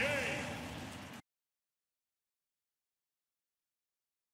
game.